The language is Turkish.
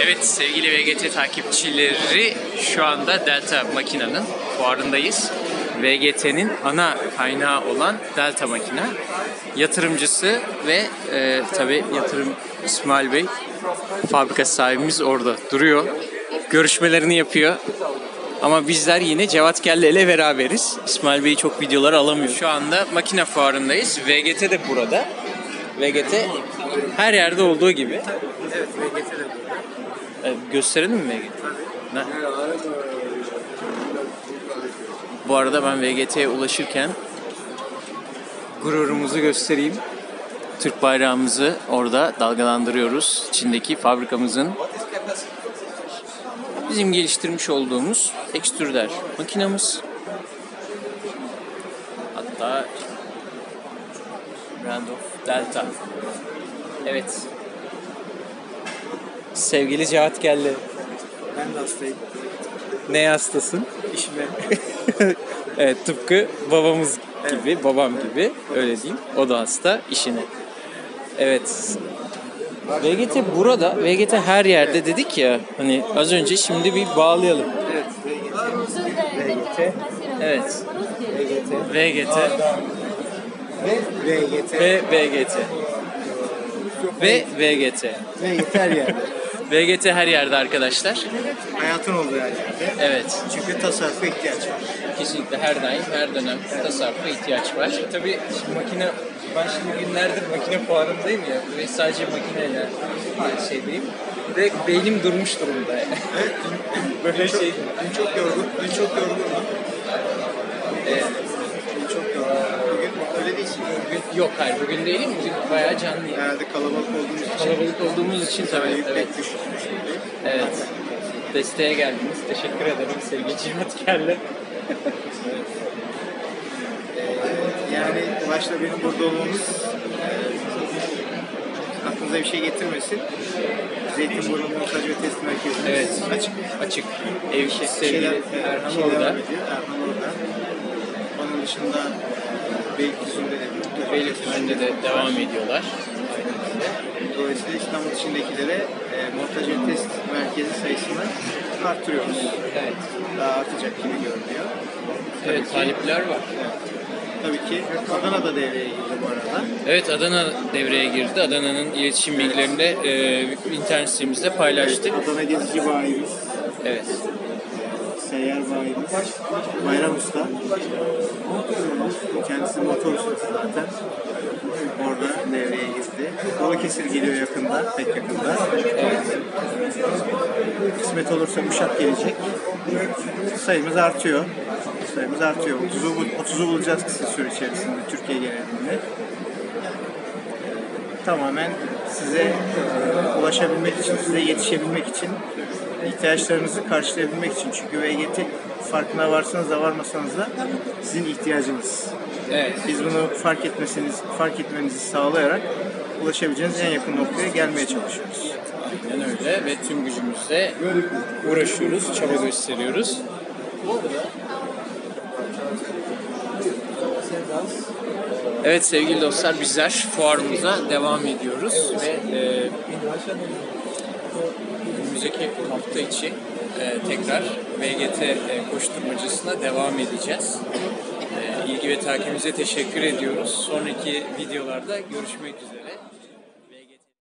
Evet sevgili VGT takipçileri şu anda Delta makinanın fuarındayız. VGT'nin ana kaynağı olan Delta makina yatırımcısı ve e, tabi yatırım İsmail Bey fabrika sahibimiz orada duruyor. Görüşmelerini yapıyor. Ama bizler yine Cevat Kelle ile beraberiz. İsmail Bey'i çok videolar alamıyor. Şu anda makine fuarındayız. VGT de burada. VGT her yerde olduğu gibi. Evet VGT burada. gösterelim mi VGT? Ne? Bu arada ben VGT'ye ulaşırken gururumuzu göstereyim. Türk bayrağımızı orada dalgalandırıyoruz. İçindeki fabrikamızın bizim geliştirmiş olduğumuz ekstrüder makinamız. Hatta Brand of Delta. Evet. Sevgili Cevat geldi. Ben de hastayım. Ne hastasın? İşime. evet tıpkı babamız gibi, babam gibi öyle diyeyim. O da hasta işine. Evet. VGT burada, VGT her yerde dedik ya. Hani az önce şimdi bir bağlayalım. Evet. VGT. Evet. VGT. VGT Ve VGT. ve VGT. Ve VGT. VGT her yerde. VGT her yerde arkadaşlar. Hayatın olduğu her yerde. Evet. Çünkü tasarrufa ihtiyaç var. Kesinlikle her daim, her dönem tasarrufa ihtiyaç var. Tabii şimdi makine, ben şimdi günlerdir makine fuarındayım ya ve sadece makineyle şeydeyim. Ve beynim durmuş durumda. Evet. Böyle şey. Dün çok yorgun. Dün çok yorgun. Evet. Dün çok yorgun. Bugün değilsin. Bugün, yok hayır bugün değilim. Bugün bayağı canlıyım. Herhalde kalabalık olduğumuz için. Kalabalık olduğumuz için tabii. Evet. düşmüş. evet. Desteğe geldiniz. Teşekkür ederim sevgili Cihat Kerle. Yani başta benim burada olmamız e, aklınıza bir şey getirmesin. Zeytinburnu Montaj ve Test Merkezi'miz Evet. açık. Açık. Ev Şey- sevgili şeyler- Erhan orada. Erhan orada. Onun dışında Beylikdüzü'nde de bir Beylikdüzü'nde de devam ediyorlar. Dolayısıyla İstanbul dışındakilere e, montaj ve test merkezi sayısını arttırıyoruz. Evet. Daha artacak gibi görünüyor. Evet, talipler var. Tabii ki Adana da devreye girdi bu arada. Evet Adana devreye girdi. Adana'nın iletişim bilgilerini de e, internet sitemizde paylaştık. Adana gezici bayimiz, Evet. Seyyar bayimiz, Bayram Usta. Kendisi motor ustası zaten. Orada devreye girdi. Balıkesir geliyor yakında, pek yakında. Kısmet olursa Uşak gelecek. Sayımız artıyor. Sayımız artıyor. 30'u, bul- 30'u bulacağız kısa süre içerisinde Türkiye genelinde. Tamamen size ulaşabilmek için, size yetişebilmek için, ihtiyaçlarınızı karşılayabilmek için. Çünkü VGT farkına varsanız da varmasanız da sizin ihtiyacınız. Evet. Biz bunu fark etmesiniz, fark etmenizi sağlayarak ulaşabileceğiniz en yakın noktaya gelmeye çalışıyoruz. Yani öyle ve tüm gücümüzle uğraşıyoruz, çaba gösteriyoruz. Evet sevgili dostlar bizler fuarımıza devam ediyoruz ve e, önümüzdeki hafta içi e, tekrar VGT e, koşturmacasına devam edeceğiz. E, ilgi ve takibinize teşekkür ediyoruz. Sonraki videolarda görüşmek üzere.